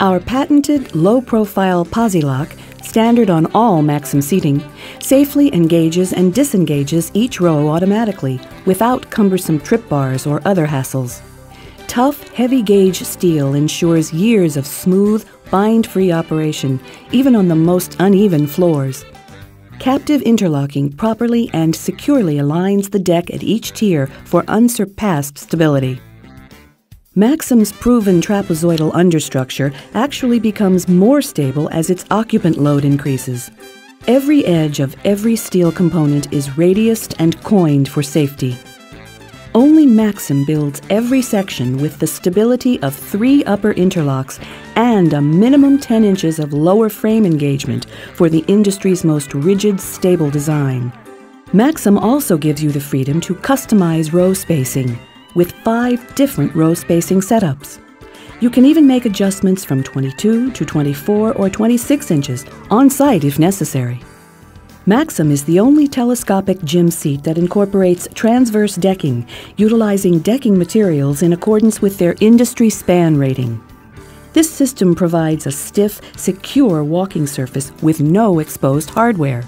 Our patented low-profile Posi-Lock, standard on all MAXAM seating, safely engages and disengages each row automatically without cumbersome trip bars or other hassles. Tough, heavy gauge steel ensures years of smooth, bind free operation, even on the most uneven floors. Captive interlocking properly and securely aligns the deck at each tier for unsurpassed stability. MAXAM's proven trapezoidal understructure actually becomes more stable as its occupant load increases. Every edge of every steel component is radiused and coined for safety. Only MAXAM builds every section with the stability of three upper interlocks and a minimum 10 inches of lower frame engagement for the industry's most rigid, stable design. MAXAM also gives you the freedom to customize row spacing with five different row spacing setups. You can even make adjustments from 22 to 24 or 26 inches on site if necessary. MAXAM is the only telescopic gym seat that incorporates transverse decking, utilizing decking materials in accordance with their industry span rating. This system provides a stiff, secure walking surface with no exposed hardware.